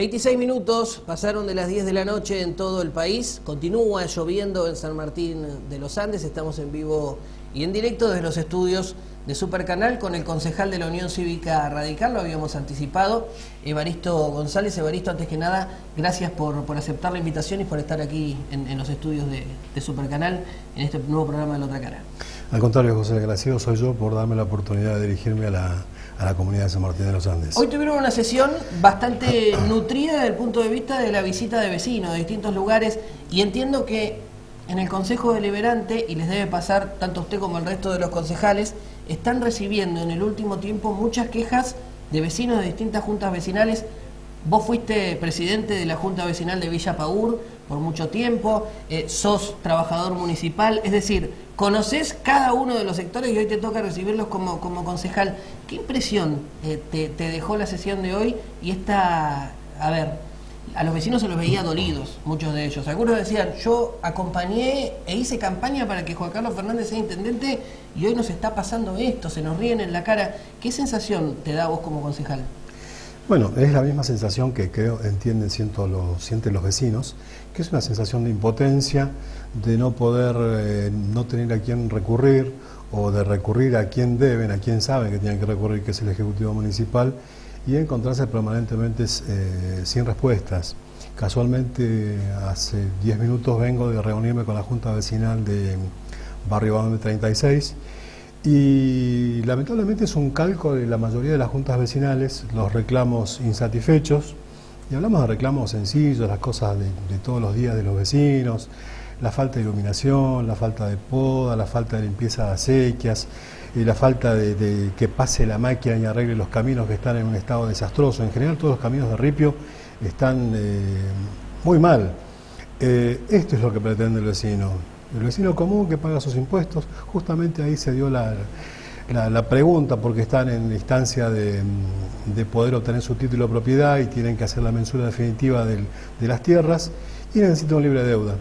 26 minutos pasaron de las 10 de la noche en todo el país. Continúa lloviendo en San Martín de los Andes. Estamos en vivo y en directo desde los estudios de Supercanal con el concejal de la Unión Cívica Radical, lo habíamos anticipado, Evaristo González. Evaristo, antes que nada, gracias por, aceptar la invitación y por estar aquí en, los estudios de, de, Supercanal en este nuevo programa de La Otra Cara. Al contrario, José, agradecido soy yo por darme la oportunidad de dirigirme a la, a la comunidad de San Martín de los Andes. Hoy tuvieron una sesión bastante nutrida desde el punto de vista de la visita de vecinos de distintos lugares y entiendo que en el Consejo Deliberante, y les debe pasar tanto a usted como al resto de los concejales, están recibiendo en el último tiempo muchas quejas de vecinos de distintas juntas vecinales. Vos fuiste presidente de la Junta Vecinal de Villa Paur por mucho tiempo, eh, sos trabajador municipal, es decir, conoces cada uno de los sectores y hoy te toca recibirlos como, como concejal. ¿Qué impresión eh, te, te dejó la sesión de hoy y esta, a ver, a los vecinos se los veía dolidos, muchos de ellos. Algunos decían, yo acompañé e hice campaña para que Juan Carlos Fernández sea intendente y hoy nos está pasando esto, se nos ríen en la cara. ¿Qué sensación te da vos como concejal? Bueno, es la misma sensación que creo entienden, siento los, sienten los vecinos, que es una sensación de impotencia, de no poder, eh, no tener a quién recurrir o de recurrir a quien deben, a quien saben que tienen que recurrir, que es el Ejecutivo Municipal, y encontrarse permanentemente eh, sin respuestas. Casualmente hace 10 minutos vengo de reunirme con la Junta Vecinal de Barrio Bambe 36 y lamentablemente es un calco de la mayoría de las juntas vecinales, los reclamos insatisfechos, y hablamos de reclamos sencillos, las cosas de, de todos los días de los vecinos, la falta de iluminación, la falta de poda, la falta de limpieza de acequias, y la falta de, que pase la máquina y arregle los caminos que están en un estado desastroso. En general todos los caminos de Ripio están eh, muy mal. Eh, esto es lo que pretende el vecino. El vecino común que paga sus impuestos, justamente ahí se dio la, la, pregunta porque están en instancia de, de, poder obtener su título de propiedad y tienen que hacer la mensura definitiva de las tierras y necesitan un libre deuda.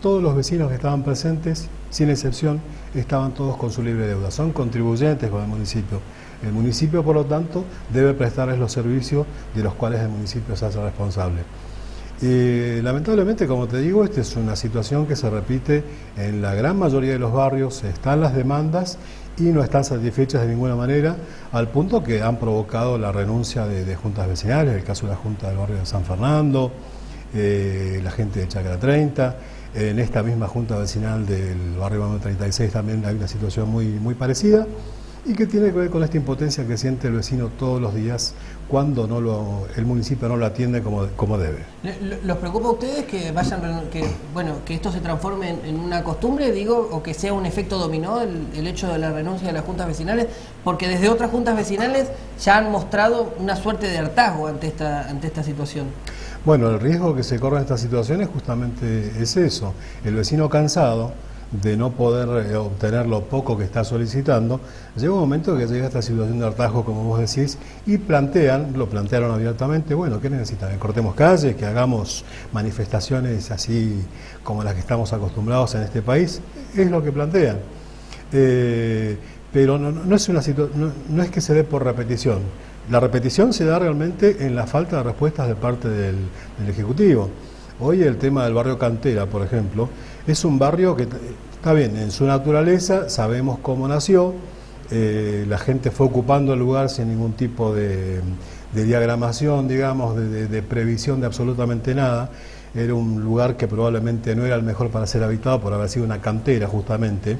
Todos los vecinos que estaban presentes, sin excepción, estaban todos con su libre deuda. Son contribuyentes con el municipio. El municipio, por lo tanto, debe prestarles los servicios de los cuales el municipio se hace responsable. Y, lamentablemente, como te digo, esta es una situación que se repite en la gran mayoría de los barrios, están las demandas y no están satisfechas de ninguna manera, al punto que han provocado la renuncia de, juntas vecinales, el caso de la Junta del Barrio de San Fernando, eh, la gente de Chacra 30, en esta misma junta vecinal del barrio Bando 36 también hay una situación muy, muy parecida y que tiene que ver con esta impotencia que siente el vecino todos los días cuando no lo, el municipio no lo atiende como, como debe. ¿Los preocupa a ustedes que vayan que bueno que esto se transforme en, una costumbre, digo, o que sea un efecto dominó el, el, hecho de la renuncia de las juntas vecinales? Porque desde otras juntas vecinales ya han mostrado una suerte de hartazgo ante esta, ante esta situación. Bueno, el riesgo que se corre en estas situaciones justamente es eso. El vecino cansado de no poder eh, obtener lo poco que está solicitando, llega un momento que llega esta situación de hartazgo, como vos decís, y plantean, lo plantearon abiertamente, bueno, ¿qué necesitan? Que cortemos calles, que hagamos manifestaciones así como las que estamos acostumbrados en este país, es lo que plantean. Eh, pero no, es una no es que se dé por repetición, la repetición se da realmente en la falta de respuestas de parte del, Ejecutivo. Hoy el tema del barrio Cantera, por ejemplo, es un barrio que está bien, en su naturaleza, sabemos cómo nació, eh, la gente fue ocupando el lugar sin ningún tipo de, diagramación, digamos, de, previsión de absolutamente nada. Era un lugar que probablemente no era el mejor para ser habitado por haber sido una cantera justamente.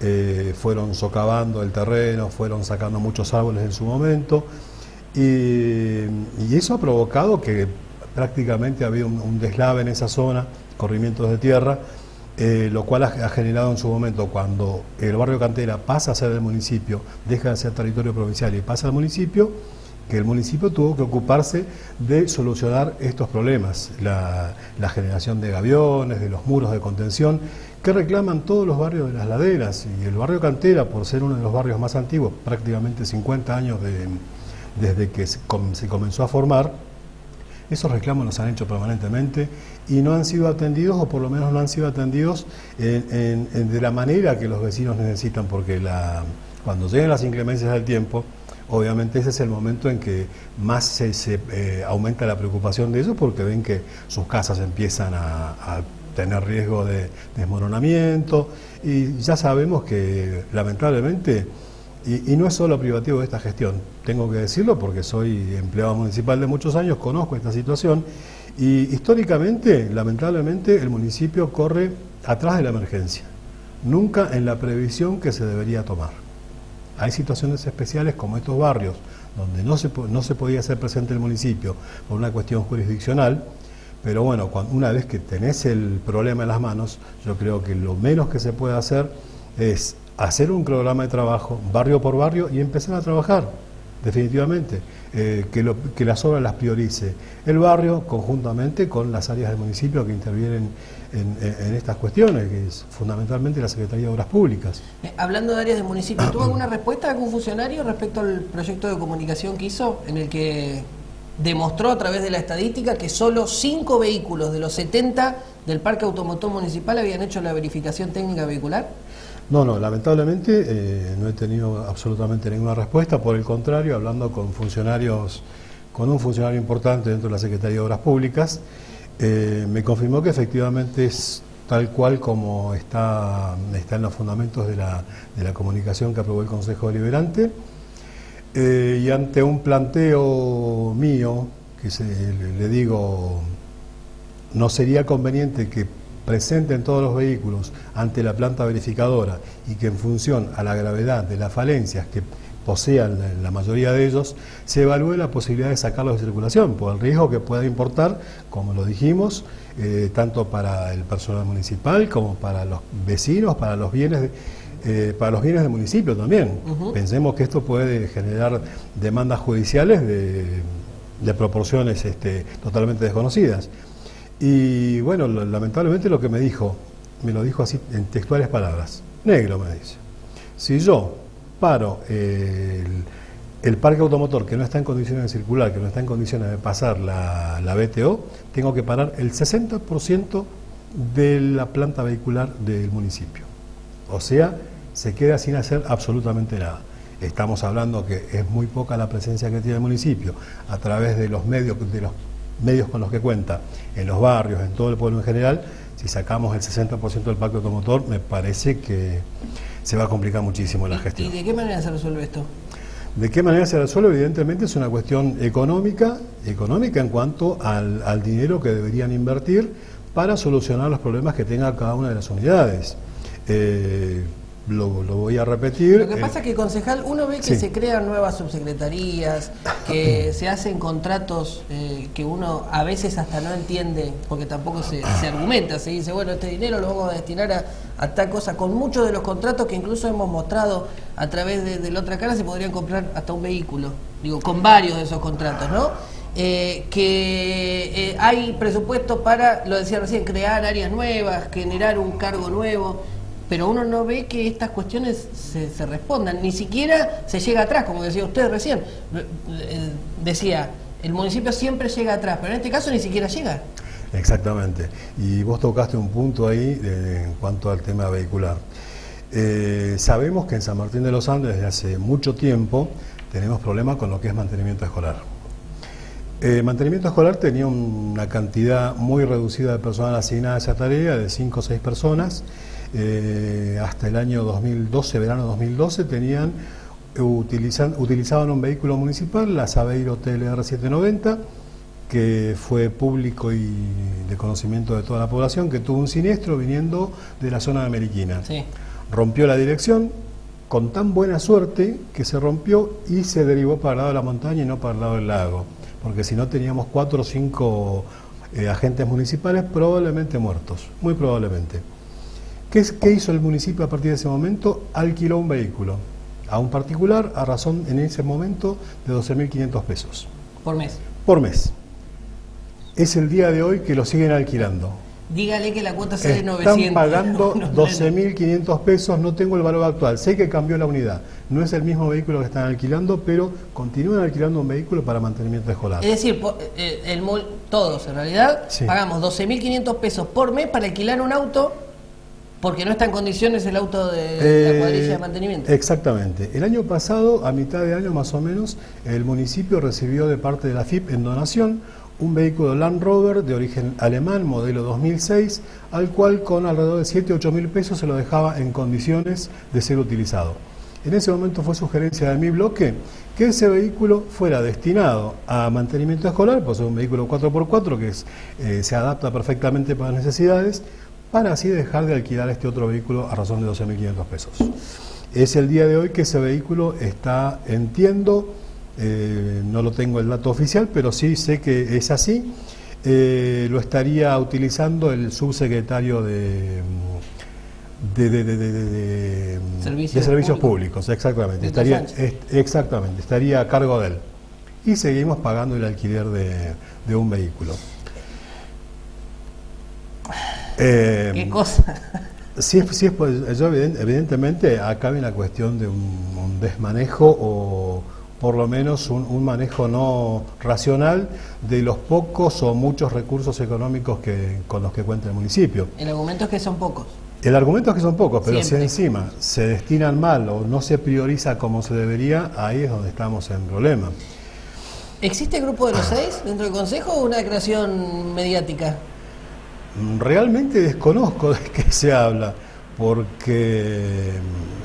Eh, fueron socavando el terreno, fueron sacando muchos árboles en su momento. Y, eso ha provocado que prácticamente había un, un, deslave en esa zona, corrimientos de tierra, eh, lo cual ha, generado en su momento, cuando el barrio Cantera pasa a ser del municipio, deja de ser territorio provincial y pasa al municipio, que el municipio tuvo que ocuparse de solucionar estos problemas, la, generación de gaviones, de los muros de contención, que reclaman todos los barrios de las laderas. Y el barrio Cantera, por ser uno de los barrios más antiguos, prácticamente 50 años de desde que se comenzó a formar, esos reclamos los han hecho permanentemente y no han sido atendidos, o por lo menos no han sido atendidos de la manera que los vecinos necesitan, porque Cuando lleguen las inclemencias del tiempo, obviamente ese es el momento en que más se, eh, aumenta la preocupación de ellos porque ven que sus casas empiezan a, tener riesgo de desmoronamiento y ya sabemos que lamentablemente, y, no es solo privativo de esta gestión, tengo que decirlo porque soy empleado municipal de muchos años, conozco esta situación. Y históricamente, lamentablemente, el municipio corre atrás de la emergencia, nunca en la previsión que se debería tomar. Hay situaciones especiales como estos barrios, donde no se, no se podía hacer presente el municipio por una cuestión jurisdiccional, pero bueno, una vez que tenés el problema en las manos, yo creo que lo menos que se puede hacer es hacer un programa de trabajo barrio por barrio y empezar a trabajar, definitivamente, eh, que, que las obras las priorice el barrio conjuntamente con las áreas del municipio que intervienen en, estas cuestiones, que es fundamentalmente la Secretaría de Obras Públicas. Eh, hablando de áreas del municipio, ¿tuvo alguna respuesta de algún funcionario respecto al proyecto de comunicación que hizo, en el que demostró a través de la estadística que solo cinco vehículos de los 70 del Parque Automotor Municipal habían hecho la verificación técnica vehicular? No, no, lamentablemente eh, no he tenido absolutamente ninguna respuesta, por el contrario, hablando con funcionarios, con un funcionario importante dentro de la Secretaría de Obras Públicas, eh, me confirmó que efectivamente es tal cual como está, está en los fundamentos de la, comunicación que aprobó el Consejo Deliberante. Eh, y ante un planteo mío, que le, digo, no sería conveniente que presenten todos los vehículos ante la planta verificadora y que en función a la gravedad de las falencias que posean la mayoría de ellos, se evalúe la posibilidad de sacarlos de circulación, por el riesgo que pueda importar, como lo dijimos, eh, tanto para el personal municipal como para los vecinos, para los bienes, eh, para los bienes del municipio también. Pensemos que esto puede generar demandas judiciales de, proporciones este, totalmente desconocidas. Y bueno, lamentablemente lo que me dijo, me lo dijo así en textuales palabras, negro me dice, si yo paro el, parque automotor que no está en condiciones de circular, que no está en condiciones de pasar la, la BTO, tengo que parar el 60% de la planta vehicular del municipio. O sea, se queda sin hacer absolutamente nada. Estamos hablando que es muy poca la presencia que tiene el municipio a través de los medios, de los medios con los que cuenta, en los barrios, en todo el pueblo en general. Si sacamos el 60% del parque automotor, me parece que se va a complicar muchísimo la gestión. ¿Y de qué manera se resuelve esto? ¿De qué manera se resuelve? Evidentemente es una cuestión económica, económica en cuanto al, dinero que deberían invertir para solucionar los problemas que tenga cada una de las unidades. Eh, lo, voy a repetir. Lo que pasa es que, concejal, uno ve que se crean nuevas subsecretarías, que se hacen contratos eh, que uno a veces hasta no entiende, porque tampoco se, argumenta, se dice, bueno, este dinero lo vamos a destinar a, tal cosa. Con muchos de los contratos que incluso hemos mostrado a través de, la otra cara, se podrían comprar hasta un vehículo, digo, con varios de esos contratos, ¿no? Eh, que eh, hay presupuestos para, lo decía recién, crear áreas nuevas, generar un cargo nuevo pero uno no ve que estas cuestiones se, respondan, ni siquiera se llega atrás, como decía usted recién. Eh, decía, el municipio siempre llega atrás, pero en este caso ni siquiera llega. Exactamente. Y vos tocaste un punto ahí en cuanto al tema vehicular. Eh, sabemos que en San Martín de los Andes desde hace mucho tiempo tenemos problemas con lo que es mantenimiento escolar. Eh, mantenimiento escolar tenía una cantidad muy reducida de personal asignada a esa tarea, de 5 o 6 personas, eh, hasta el año 2012, verano 2012, tenían, utilizan, utilizaban un vehículo municipal, la Sabeiro TLR 790, que fue público y de conocimiento de toda la población, que tuvo un siniestro viniendo de la zona de Ameriquina. Rompió la dirección con tan buena suerte que se rompió y se derivó para el lado de la montaña y no para el lado del lago, porque si no teníamos cuatro o cinco eh, agentes municipales probablemente muertos, muy probablemente. ¿Qué, hizo el municipio a partir de ese momento? Alquiló un vehículo a un particular a razón en ese momento de 12.500 pesos. ¿Por mes? Por mes. Es el día de hoy que lo siguen alquilando. Dígale que la cuota sale 900. Están pagando 12.500 pesos, no tengo el valor actual. Sé que cambió la unidad. No es el mismo vehículo que están alquilando, pero continúan alquilando un vehículo para mantenimiento escolar. Es decir, eh, el, todos en realidad pagamos 12.500 pesos por mes para alquilar un auto Porque no está en condiciones el auto de la Eh, cuadrilla de mantenimiento. Exactamente. El año pasado, a mitad de año más o menos, el municipio recibió de parte de la FIP en donación un vehículo Land Rover de origen alemán, modelo 2006, al cual con alrededor de 7 8 mil pesos se lo dejaba en condiciones de ser utilizado. En ese momento fue sugerencia de mi bloque que ese vehículo fuera destinado a mantenimiento escolar, pues es un vehículo 4x4 que es, eh, se adapta perfectamente para las necesidades, para así dejar de alquilar este otro vehículo a razón de 12.500 pesos. Es el día de hoy que ese vehículo está, entiendo, eh, no lo tengo el dato oficial, pero sí sé que es así, eh, lo estaría utilizando el subsecretario de... De, de- de- de- de- de- Servicios públicos. públicos, exactamente. Estaría, est- exactamente, estaría a cargo de él. Y seguimos pagando el alquiler de, de un vehículo. Eh, ¿Qué cosa? Sí, es- sí es pues, yo evidentemente acá hay una cuestión de un, un desmanejo o por lo menos un, un manejo no racional de los pocos o muchos recursos económicos que, con los que cuenta el municipio. El argumento es que son pocos. El argumento es que son pocos, pero Siempre. si encima se destinan mal o no se prioriza como se debería, ahí es donde estamos en problema. ¿Existe grupo de los seis dentro del Consejo o una creación mediática? Realmente desconozco de qué se habla, porque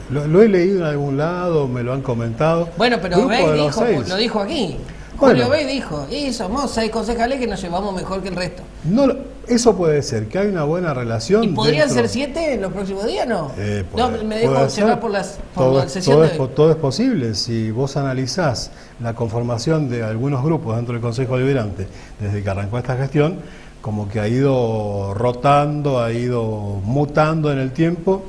lo, lo he leído en algún lado, me lo han comentado. Bueno, pero los dijo, seis. lo dijo aquí. Bueno. Julio Bey dijo, y somos seis concejales que nos llevamos mejor que el resto. No, eso puede ser, que hay una buena relación. ¿Y podrían dentro- ser siete en los próximos días, no? Eh, no, me dejo ser. por, las, por todo, la es- sesión todo de es, hoy. po- todo es posible. Si vos analizás la conformación de algunos grupos dentro del Consejo Liberante desde que arrancó esta gestión, como que ha ido rotando, ha ido mutando en el tiempo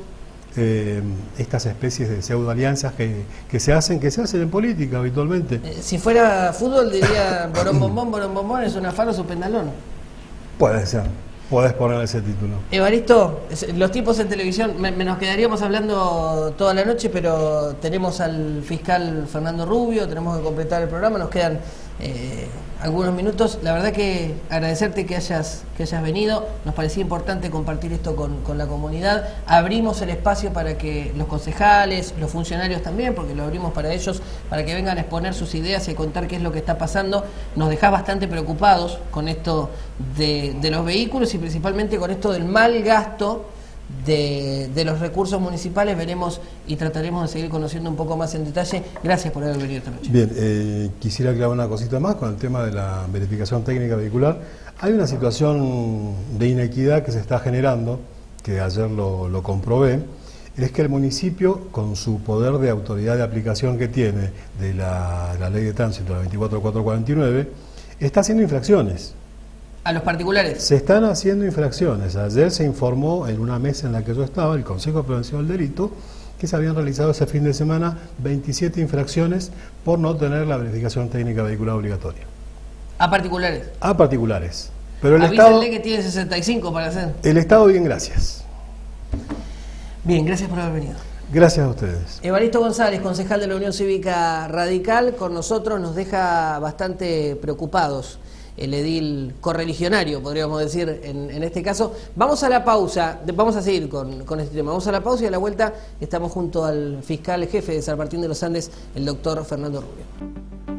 eh, estas especies de pseudoalianzas que, que se hacen, que se hacen en política habitualmente. Eh, Si fuera fútbol diría Borón Bombón, Borón Bombón es una faro su pendalón. Puede ser, podés poner ese título. Evaristo, los tipos en televisión, me, me nos quedaríamos hablando toda la noche, pero tenemos al fiscal Fernando Rubio, tenemos que completar el programa, nos quedan eh, algunos minutos. La verdad que agradecerte que hayas, que hayas venido, nos parecía importante compartir esto con, con la comunidad. Abrimos el espacio para que los concejales, los funcionarios también, porque lo abrimos para ellos, para que vengan a exponer sus ideas y a contar qué es lo que está pasando. Nos dejás bastante preocupados con esto de, de los vehículos y principalmente con esto del mal gasto de, los recursos municipales. Veremos y trataremos de seguir conociendo un poco más en detalle. Gracias por haber venido esta noche. Bien, eh, quisiera aclarar una cosita más con el tema de la verificación técnica vehicular. Hay una situación de inequidad que se está generando, que ayer lo, lo comprobé, es que el municipio, con su poder de autoridad de aplicación que tiene de la, la ley de tránsito, la 24449, está haciendo infracciones. A los particulares. Se están haciendo infracciones. Ayer se informó en una mesa en la que yo estaba, el Consejo de Prevención del Delito, que se habían realizado ese fin de semana 27 infracciones por no tener la verificación técnica vehicular obligatoria. A particulares. A particulares. Pero el Avísenle Estado, que tiene 65 para hacer. el Estado, bien, gracias. Bien, gracias por haber venido. Gracias a ustedes. Evaristo González, concejal de la Unión Cívica Radical, con nosotros nos deja bastante preocupados. El edil correligionario, podríamos decir, en, este caso. Vamos a la pausa, vamos a seguir con, con este tema. Vamos a la pausa y a la vuelta estamos junto al fiscal jefe de San Martín de los Andes, el doctor Fernando Rubio.